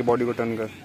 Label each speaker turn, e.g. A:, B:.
A: आगे बॉडी को टर्न कर।